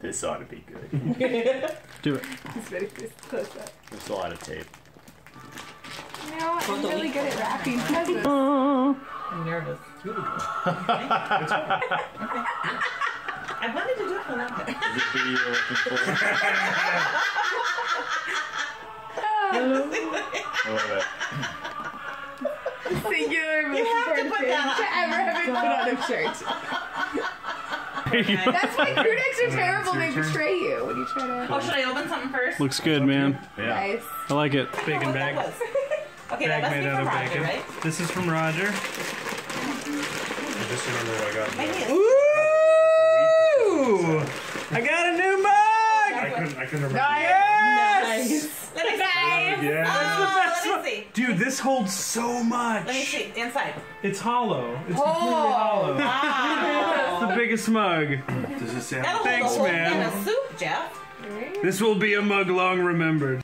This ought to be good. Do it. It's very close up. There's a lot of tape. You know, I'm really good at wrapping presents. I'm nervous. I wanted to do it for a long time. Is it B you're looking for? I love it. Singular most You have to important put thing that to ever have been put on a shirt. Okay. That's why crew necks are terrible. They betray you when you try to. Oh, should I open something first? Looks good, man. Yeah. Nice. I like it. I don't know Bacon bag. Okay, Bag that must made be out from of Roger, bacon. right? This is from Roger. I just remember what I got. Maybe it's- Ooh! I got a new mug! I couldn't. I couldn't remember. Yes! Let me see. Oh, yeah. Oh, let me see. Dude, this holds so much. Let me see. Inside. It's hollow. It's Oh. completely hollow. Wow. Ah. It's the biggest mug. Does it say? That'll Thanks, hold a whole man. can of soup, Geoff. This will be a mug long remembered.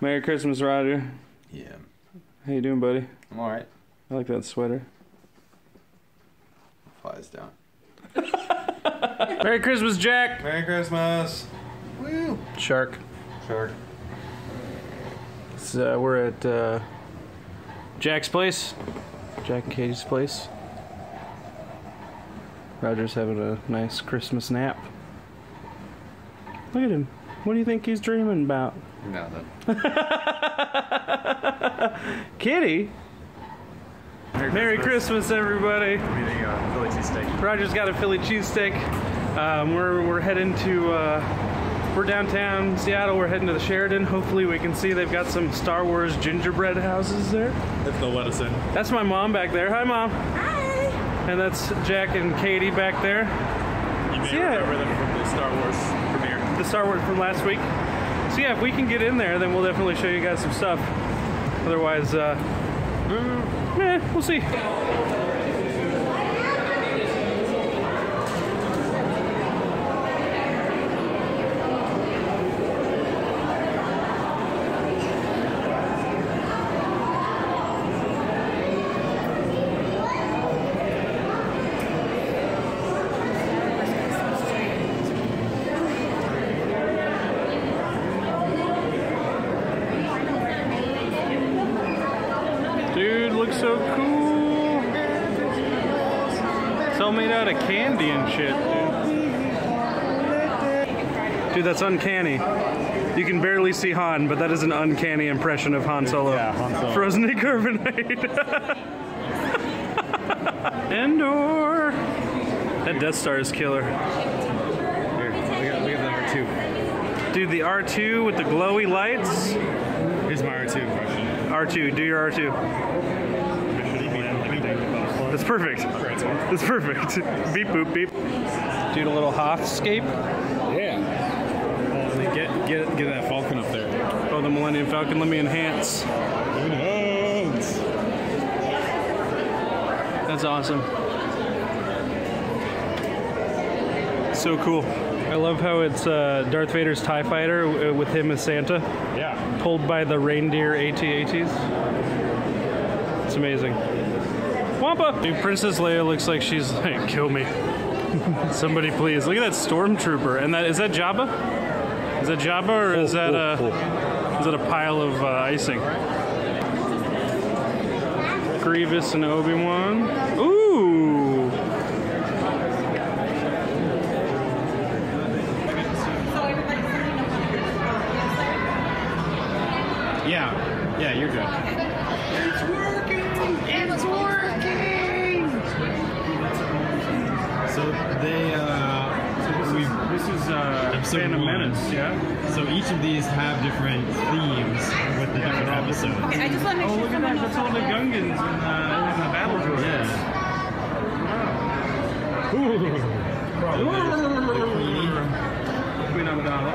Merry Christmas, Roger. Yeah. How you doing, buddy? I'm all right. I like that sweater. Flies down. Merry Christmas, Jack. Merry Christmas. Woo. Shark. Shark. It's, uh, we're at uh, Jack's place, Jack and Katie's place. Roger's having a nice Christmas nap. Look at him. What do you think he's dreaming about? Nothing. Kitty? Merry, Christmas. everybody. What do you think of Philly cheesesteak? Roger's got a Philly cheesesteak. Um, we're, we're heading to, uh, we're downtown Seattle. We're heading to the Sheraton. Hopefully, we can see they've got some Star Wars gingerbread houses there. If they'll let us in. That's my mom back there. Hi, mom. Hi. And that's Jack and Katie back there. You may Yeah. remember them from the Star Wars premiere. The Star Wars from last week. So yeah, if we can get in there, then we'll definitely show you guys some stuff. Otherwise, uh, mm, eh, we'll see. Dude, looks so cool. It's all made out of candy and shit, dude. Dude, that's uncanny. You can barely see Han, but that is an uncanny impression of Han Solo. Yeah, Han Solo. Frozen in carbonite. Endor. That Death Star is killer. Here, look at, look at the R2. Dude, the R2 with the glowy lights. Here's my R2 question. R2, do your R2. That's perfect. That's perfect. beep boop beep. Do a little Hothscape. Yeah. Oh, get get get that Falcon up there. Oh, the Millennium Falcon. Let me enhance. Enhance. That's awesome. So cool. I love how it's uh, Darth Vader's TIE fighter with him as Santa, Yeah. pulled by the reindeer AT-ATs. It's amazing. Wampa! Dude, Princess Leia looks like she's like, kill me. Somebody please. Look at that stormtrooper. And that is that Jabba? Is that Jabba or is that a is that a pile of uh, icing? Grievous and Obi Wan. Ooh. So everybody's sitting up on the Yeah. Yeah, you're good. So they uh we This is uh, Episode Phantom one. Menace, yeah? so each of these have different themes with the different episodes. Okay, I just want to make Oh, sure look at that. someone That's all the Gungans in, uh, in the battle droids. Yeah. Queen Amidala.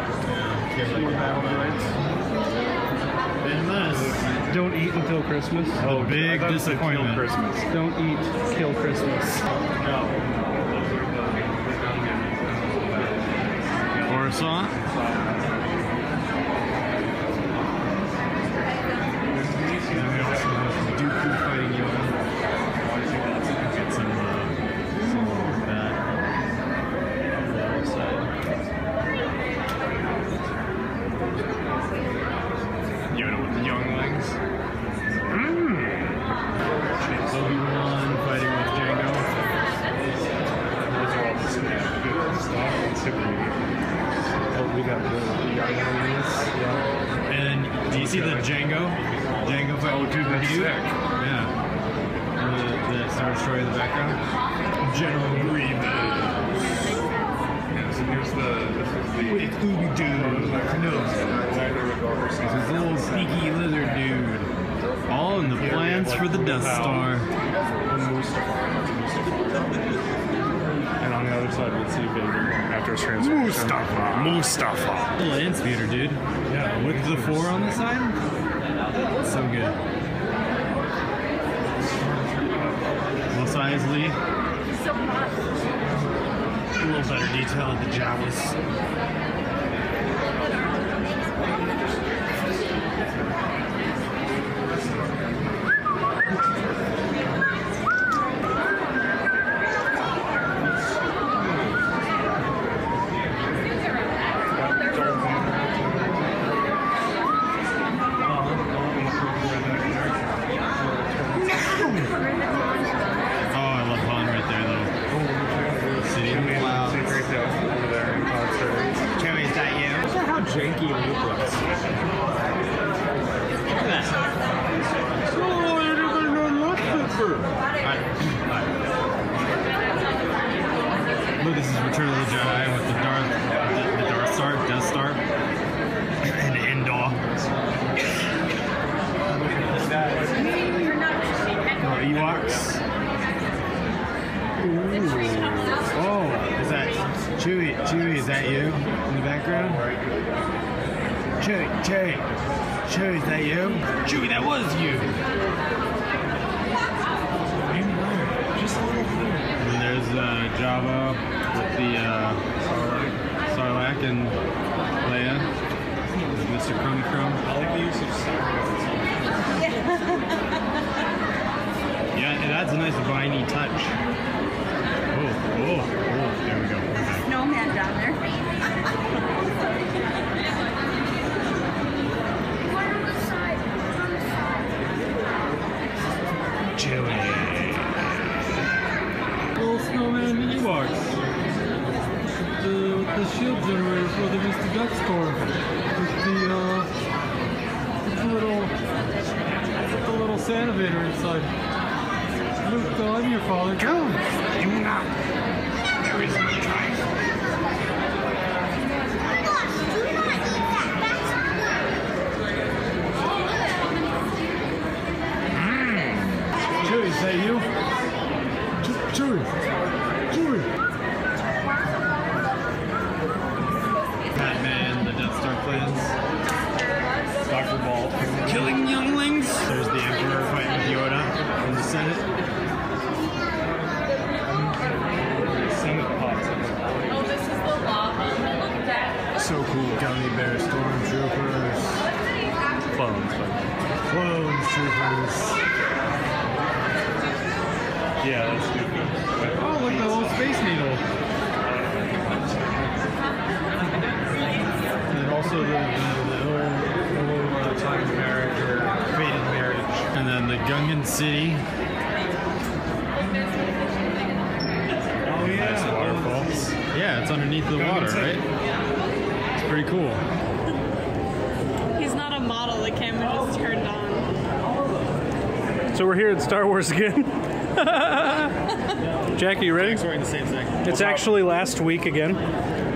Yeah. More battle droids. And this Don't eat until Christmas. The big disappointment. Christmas. Don't eat, kill Christmas. Coruscant. Other side. Yoda with the younglings. Mmm. Obi-Wan fighting with Jango. Oh, we got And do you see the Jango? Jango fight. Oh, dude, that's sick. Yeah. And the, the Star Destroyer in the background. General Grievous. Yeah, so here's the. This is the. With Ooby Doo. No. This is a little sneaky lizard dude. All in the plans for the Death Star. And on the other side, we'll see Vader after his transformation. Mustafar. Mustafar. Land speeder, dude. Yeah. With the four on the side. So good. Mos Eisley. A little better detail of the Jawas. Oh, I love Han right there, though. Sitting in the clouds. Joey, is that you? Look at how janky Luke looks. Look at that. Oh, everybody know Look, this is Return of the Jedi with the Darth, the, the Darth Star, Death Star, and Endor. Oh, Ewoks. Ooh. Oh, is that Chewie, is that you in the background? Chewie, Chewie, Chewie, is that you? Chewie, that was you. Just a little. And there's uh, Jabba with the uh, Sarlacc and Leia. Mr. Crummy Crumb. I like the use of Yeah, it adds a nice viney touch. Oh, oh, oh, there we go. Snowman down there. Little snowman Ewoks. The, the shield generator for the Mr. Duck store. With the, uh, the little, with the little Sanovator inside. Luke, I'm your father. Go! Do not. There is no try. Chewie, is that you? Ch- Chewie! Chewie! Batman, the Death Star plans. Dr. Ball. Killing younglings. There's the Emperor fighting with Yoda in the Senate. Senate pops Oh, this is the lava. So cool. Gummy Bear Stormtroopers. clones, but Clone Troopers. Yeah, that's good. Oh, look, the little Space Needle. And then also the, the, the little, the uh, time marriage or fated marriage. And then the Gungan City. Oh yeah, nice waterfalls. Yeah, it's underneath the water, City. right? It's pretty cool. He's not a model. The camera just turned on. So we're here at Star Wars again. Jackie, you ready? wearing the same thing. It's actually last week again.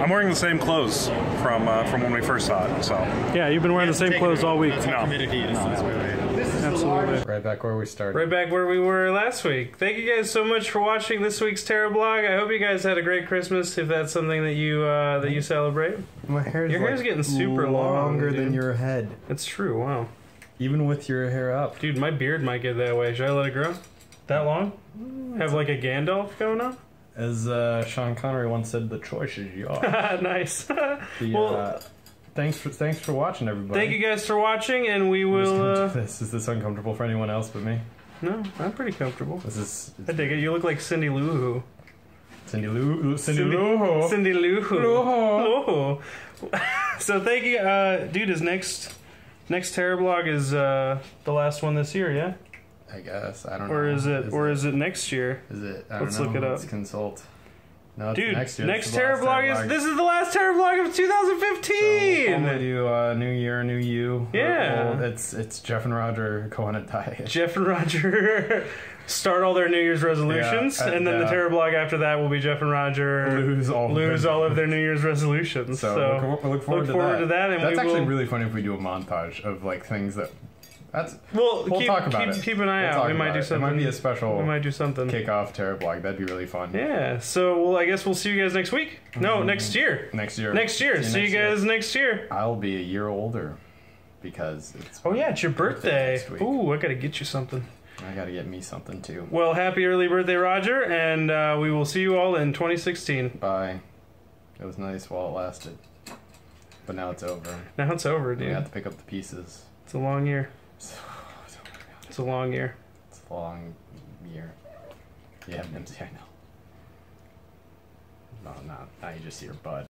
I'm wearing the same clothes from uh, from when we first saw it. So Yeah, you've been wearing the same clothes all week. That's how No. committed he is. That's really- Absolutely. Right back where we started. Right back where we were last week. Thank you guys so much for watching this week's Terriblog. I hope you guys had a great Christmas. If that's something that you uh, that you celebrate, My hair's Your hair's like getting super long, longer than your head. it's true. Wow. even with your hair up. Dude, my beard might get that way. Should I let it grow? That long? Have like a Gandalf going on? As uh, Sean Connery once said, "The choice is yours." nice. The, Well- uh, thanks for thanks for watching, everybody. Thank you guys for watching, and we will. Uh, this. Is this uncomfortable for anyone else but me? no, I'm pretty comfortable. This is I dig it. You look like Cindy Lou Who. Cindy Lou. Cindy, Cindy- Lou. Cindy Lou Who. Lou. Lou. so thank you, uh, dude. His next next Terriblog is uh, the last one this year, yeah? I guess I don't know. Or is it? or is it next year? Is it? I don't Let's know. look it up. Let's consult. No, it's Dude, next next, year. This is Terror last blog is this is the last Terriblog of 2015. So we'll 2015. probably do uh, New Year, New You. Yeah. It's it's Geoff and Roger going on a diet. Geoff and Roger start all their New Year's resolutions, Yeah, uh, and then the yeah. Terror blog after that will be Jeff and Roger lose all lose of all of their New Year's resolutions. So, So, look, look forward, look forward to that, and That's actually will- really funny if we do a montage of like things that. That's we'll, we'll keep, talk about keep, it. keep an eye We'll out. We might do it. something. It might be a special we might do something. kickoff Terriblog. That'd be really fun. Yeah. So, well, I guess we'll see you guys next week. No, next year. Next year. Next year. See you, next year. guys next year. I'll be a year older because it's. Oh yeah, it's your birthday. week. Ooh, I gotta get you something. I gotta get me something too. Well, happy early birthday, Roger, and uh, we will see you all in 2016. Bye. It was nice while it lasted, but now it's over. Now it's over, dude. We have to pick up the pieces. It's a long year. It's a long year. It's a long year. You have an MCI now. No, not now. You just see your butt.